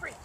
Free.